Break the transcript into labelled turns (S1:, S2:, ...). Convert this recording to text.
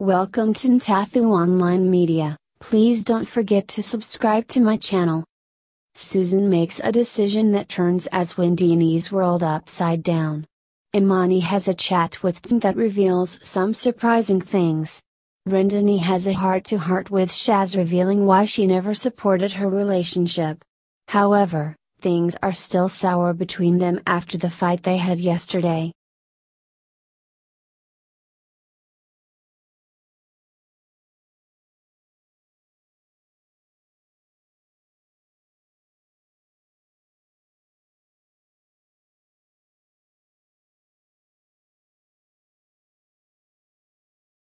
S1: Welcome to Ntathu Online Media. Please don't forget to subscribe to my channel. Susan makes a decision that turns Azwindini's world upside down. Imani has a chat with Tn that reveals some surprising things. Rendani has a heart to heart with Shaz revealing why she never supported her relationship. However, things are still sour between them after the fight they had yesterday.